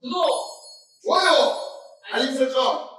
左，左，阿里叔叔。